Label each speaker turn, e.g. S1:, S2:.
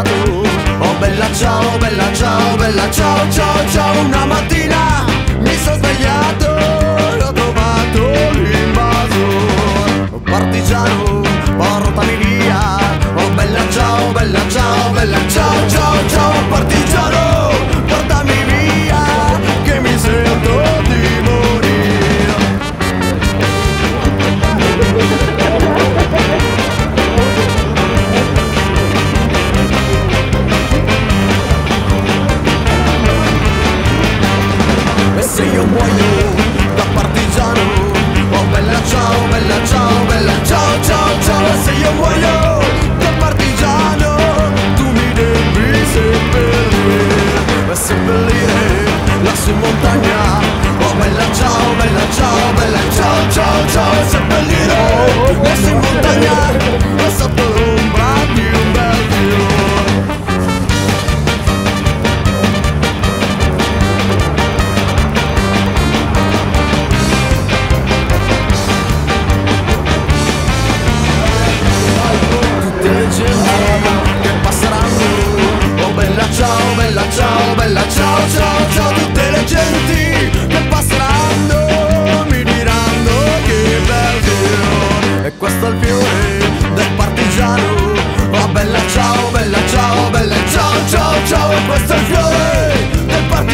S1: Oh bella ciao, bella ciao, bella ciao, ciao, ciao. se io muoio da partigiano. Oh bella ciao, bella ciao, bella ciao, ciao, ciao E se io muoio da partigiano. Tu mi devi seppellire E seppellire lassù in montagna. Oh bella ciao, bella ciao, bella ciao, ciao, ciao E seppellire E questo